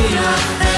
Maria.